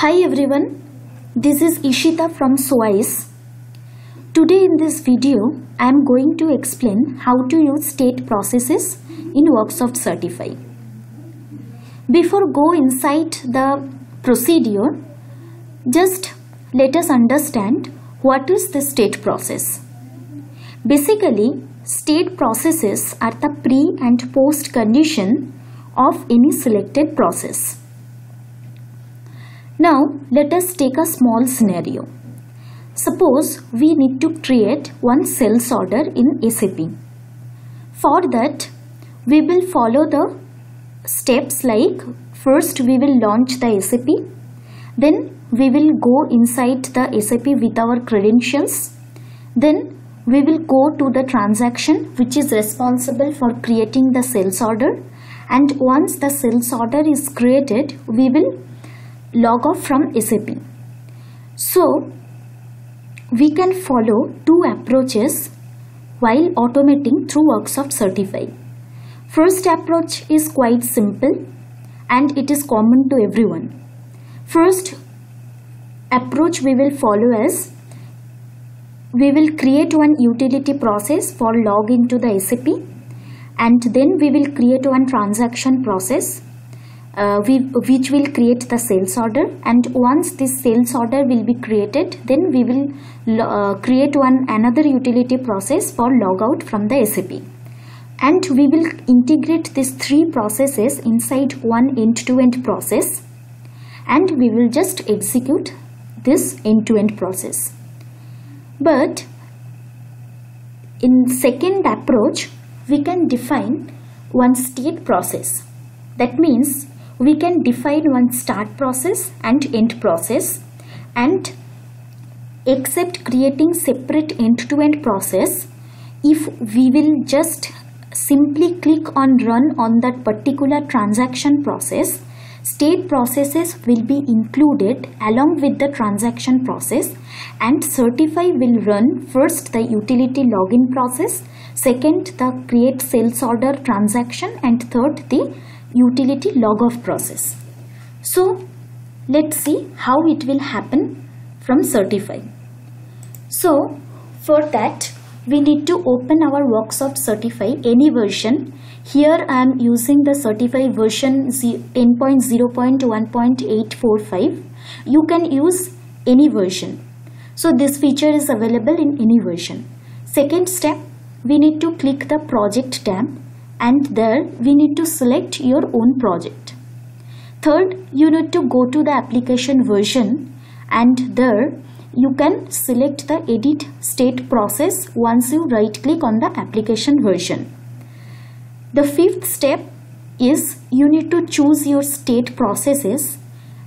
Hi everyone, this is Ishita from SOAIS. Today in this video, I am going to explain how to use state processes in Worksoft Certify. Before go inside the procedure, just let us understand what is the state process. Basically, state processes are the pre and post condition of any selected process. Now let us take a small scenario. Suppose we need to create one sales order in SAP. For that we will follow the steps like first we will launch the SAP then we will go inside the SAP with our credentials then we will go to the transaction which is responsible for creating the sales order and once the sales order is created we will log off from SAP. So, we can follow two approaches while automating through Worksoft Certify. First approach is quite simple and it is common to everyone. First approach we will follow is we will create one utility process for log into the SAP and then we will create one transaction process uh, we, which will create the sales order. And once this sales order will be created then we will uh, create one another utility process for logout from the SAP and we will integrate these three processes inside one end-to-end -end process. And we will just execute this end-to-end -end process. But in second approach we can define one state process. That means we can define one start process and end process and except creating separate end-to-end -end process if we will just simply click on run on that particular transaction process state processes will be included along with the transaction process and certify will run first the utility login process second the create sales order transaction and third the utility log off process. So let's see how it will happen from certify. So for that we need to open our Worksoft certify any version. Here I am using the certify version 10.0.1.845. You can use any version. So this feature is available in any version. Second step, we need to click the project tab and there we need to select your own project. Third, you need to go to the application version and there you can select the edit state process once you right click on the application version. The fifth step is you need to choose your state processes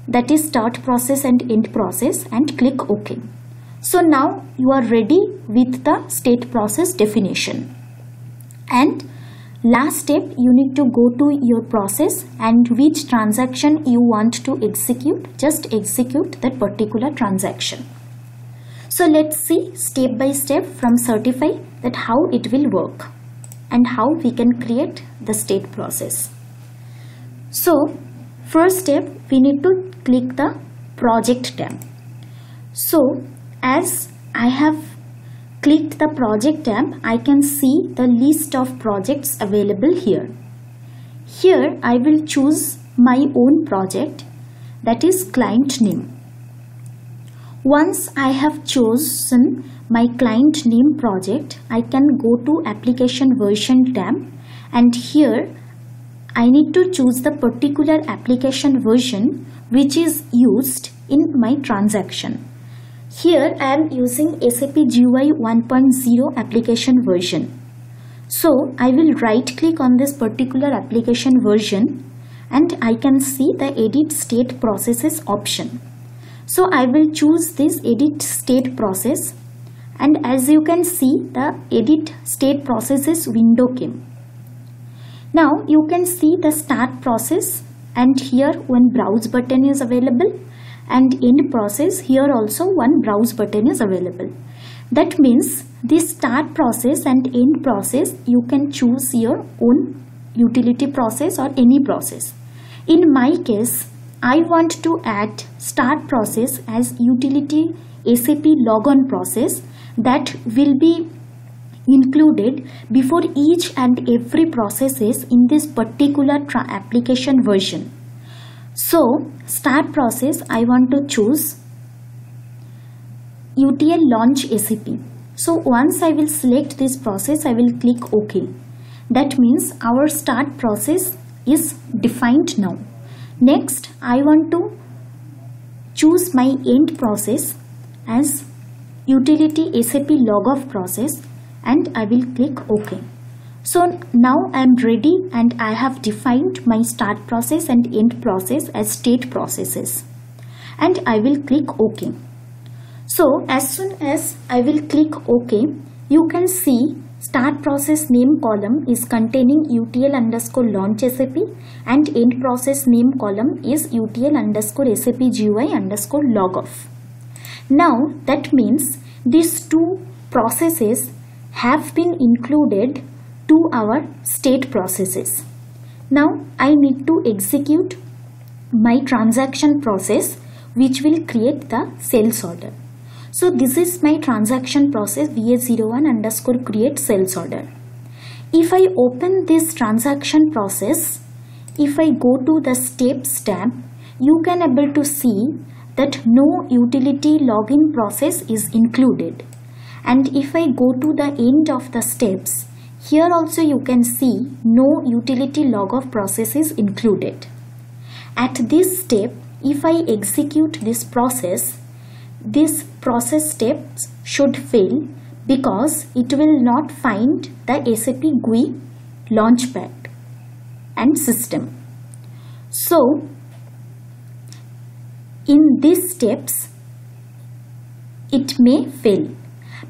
that is start process and end process and click OK. So now you are ready with the state process definition and Last step, you need to go to your process and which transaction you want to execute, just execute that particular transaction. So let's see step by step from certify that how it will work and how we can create the state process. So first step we need to click the project tab. So as I have clicked the project tab, I can see the list of projects available here. Here I will choose my own project that is client name. Once I have chosen my client name project, I can go to application version tab and here I need to choose the particular application version which is used in my transaction. Here I am using SAP GUI 1.0 application version. So I will right click on this particular application version and I can see the edit state processes option. So I will choose this edit state process and as you can see the edit state processes window came. Now you can see the start process and here one browse button is available and end process here also one browse button is available that means this start process and end process you can choose your own utility process or any process in my case I want to add start process as utility SAP logon process that will be included before each and every processes in this particular application version. So start process I want to choose UTL launch SAP. So once I will select this process I will click OK. That means our start process is defined now. Next I want to choose my end process as utility SAP log off process and I will click OK. So now I am ready and I have defined my start process and end process as state processes and I will click OK. So as soon as I will click OK, you can see start process name column is containing UTL underscore launch SAP and end process name column is UTL underscore SAP GUI underscore log off. Now that means these two processes have been included to our state processes. Now I need to execute my transaction process which will create the sales order. So this is my transaction process VA01 underscore create sales order. If I open this transaction process, if I go to the steps tab, you can able to see that no utility login process is included and if I go to the end of the steps here also you can see no utility log of process is included. At this step if I execute this process this process steps should fail because it will not find the SAP GUI launchpad and system. So in these steps it may fail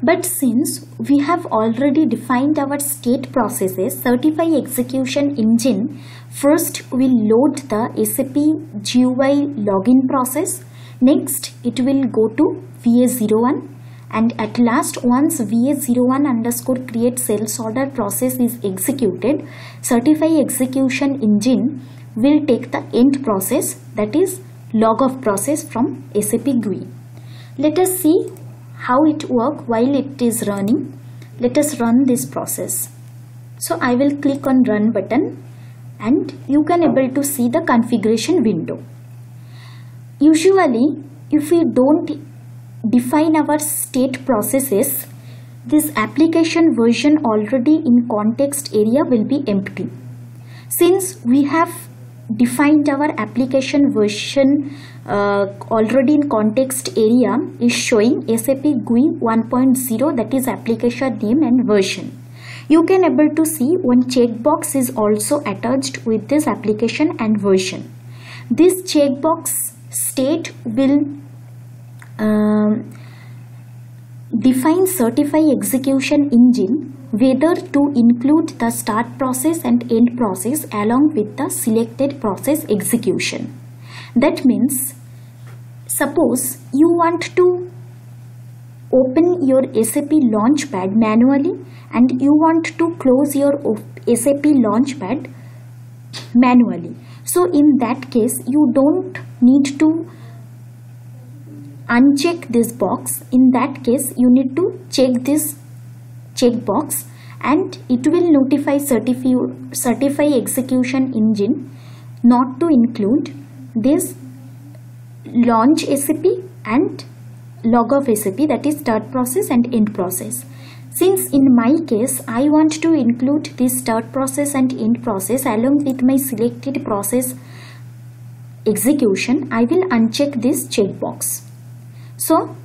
but since we have already defined our state processes, Certify Execution Engine first will load the SAP GUI login process. Next, it will go to VA01 and at last once VA01 underscore create sales order process is executed, Certify Execution Engine will take the end process that is log off process from SAP GUI. Let us see how it work while it is running. Let us run this process. So I will click on run button and you can able to see the configuration window. Usually if we don't define our state processes this application version already in context area will be empty. Since we have defined our application version uh, already in context area is showing SAP GUI 1.0 that is application name and version. You can able to see one checkbox is also attached with this application and version. This checkbox state will um, define certify execution engine whether to include the start process and end process along with the selected process execution. That means, suppose you want to open your SAP Launchpad manually and you want to close your SAP Launchpad manually. So in that case, you don't need to uncheck this box. In that case, you need to check this checkbox and it will notify certify, certify execution engine not to include this launch SAP and log of SAP that is start process and end process. Since in my case I want to include this start process and end process along with my selected process execution, I will uncheck this checkbox. So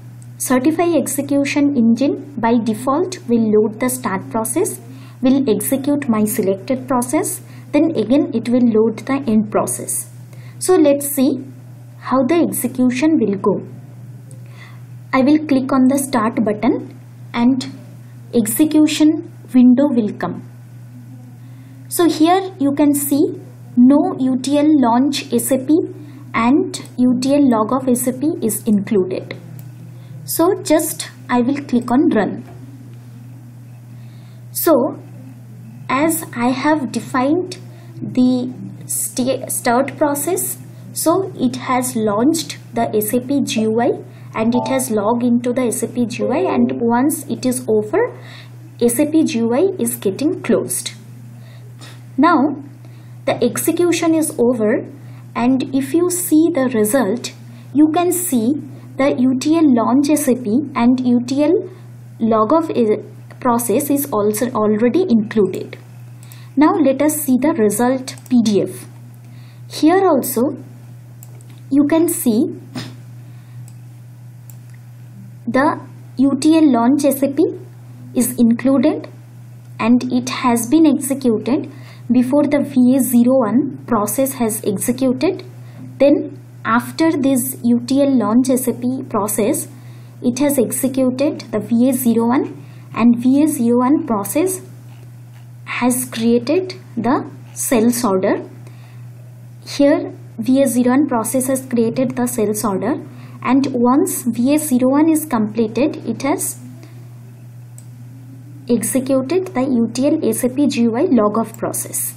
Certify execution engine by default will load the start process, will execute my selected process, then again it will load the end process. So let's see how the execution will go. I will click on the start button and execution window will come. So here you can see no UTL launch SAP and UTL log of SAP is included. So just I will click on run. So as I have defined the start process So it has launched the SAP GUI and it has logged into the SAP GUI and once it is over SAP GUI is getting closed. Now the execution is over and if you see the result you can see the UTL launch SAP and UTL log of eh, process is also already included. Now let us see the result PDF. Here also you can see the UTL launch SAP is included and it has been executed before the VA01 process has executed. Then after this UTL launch SAP process, it has executed the VA01 and VA01 process has created the sales order. Here VA01 process has created the sales order and once VA01 is completed it has executed the UTL SAP GUI log of process.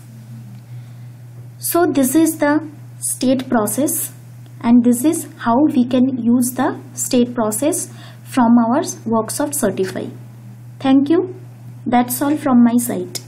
So this is the state process and this is how we can use the state process from our Worksoft Certify. Thank you. That's all from my side.